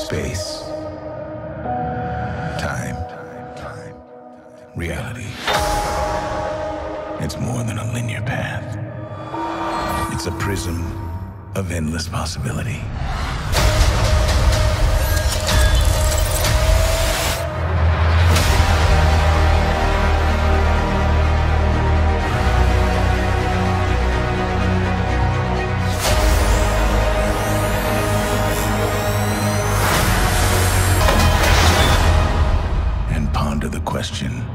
space, time, reality. It's more than a linear path. It's a prism of endless possibility. question.